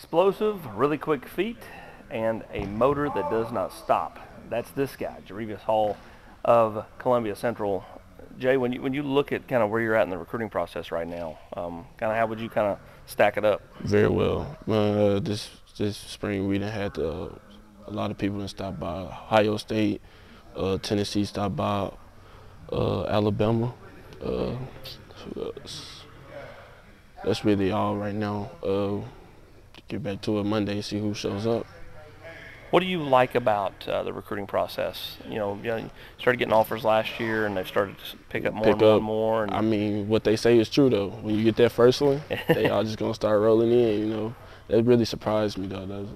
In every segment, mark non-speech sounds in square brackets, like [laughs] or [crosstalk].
explosive, really quick feet, and a motor that does not stop. That's this guy, Jhrevious Hall of Columbia Central. Jay, when you when you look at kind of where you're at in the recruiting process right now, um, kind of how would you kind of stack it up? Very well. Uh, this this spring we done had uh, a lot of people that stopped by. Ohio State, uh, Tennessee stopped by, uh, Alabama. Uh, that's really all right now. Get back to it Monday, and see who shows up. What do you like about uh, the recruiting process? You know, you started getting offers last year, and they've started to pick up more Pick and more up. and more. And I mean, what they say is true though. When you get that first one, [laughs] they all just gonna start rolling in. You know, that really surprised me though. Was,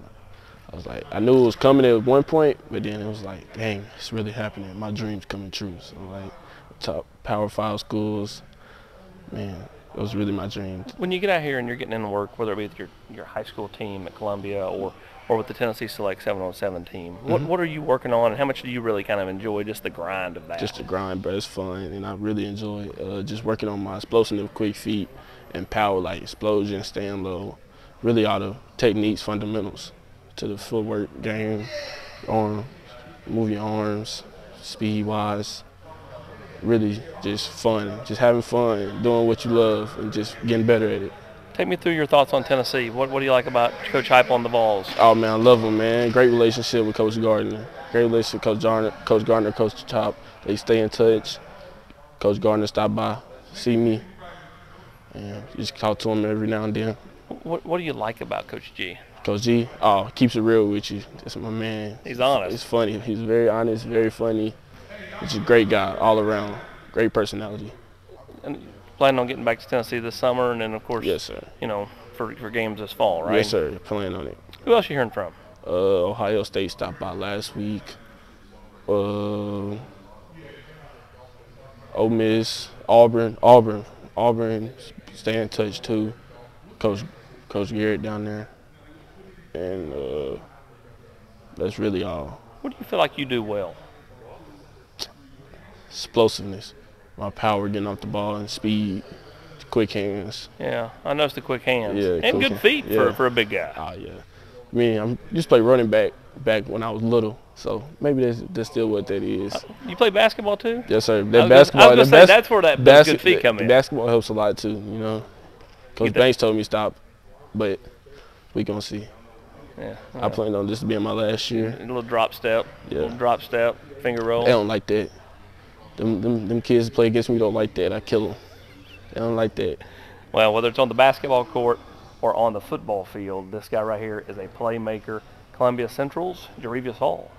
I was like, I knew it was coming at one point, but then it was like, dang, it's really happening. My dreams coming true. So like, top Power Five schools, man, it was really my dream. when you get out here and you're getting in work, whether it be with your, your high school team at Columbia or or with the Tennessee Select 707 team, what Mm-hmm. what are you working on, and how much do you really kind of enjoy just the grind of that? Just the grind, but it's fun, and I really enjoy uh, just working on my explosive, quick feet, and power, like explosion, staying low. Really, all the techniques, fundamentals to the footwork game, arm, move your arms, speed wise. Really, just fun, just having fun, doing what you love, and just getting better at it. Take me through your thoughts on Tennessee. What what do you like about Coach Heupel and the Vols? Oh man, I love them, man. Great relationship with Coach Garner. Great relationship with Coach Garner, Coach Garner, Coach Chop. They stay in touch. Coach Garner stopped by, see me, and just talk to him every now and then. What what do you like about Coach G? Coach G, oh, keeps it real with you. That's my man. He's honest. It's funny. He's very honest, very funny. He's a great guy all around. Great personality. And planning on getting back to Tennessee this summer, and then of course, Yes, sir. you know, for for games this fall, right? Yes, sir. Plan on it. Who else you hearing from? Uh, Ohio State stopped by last week. Uh, Ole Miss, Auburn, Auburn, Auburn. Stay in touch too. Coach, Coach Garrett down there, and uh, that's really all. What do you feel like you do well? Explosiveness, my power getting off the ball and speed, quick hands. Yeah, I noticed the quick hands Yeah, and good hand- feet for yeah. for a big guy. Oh yeah. I mean, I'm used to play running back back when I was little, so maybe that's that's still what that is. Uh, you play basketball too? Yes, sir. I That basketball. I was gonna that say, bas- that's where that bas- good feet come in. Basketball helps a lot too. You know, Coach Banks told me stop, but we gonna see. Yeah. I plan on this being my last year. A little drop step, Yeah. little drop step, finger roll. They don't like that. Them, them, them kids play against me don't like that. I kill them. They don't like that. Well, whether it's on the basketball court or on the football field, this guy right here is a playmaker. Columbia Central's Jhrevious Hall.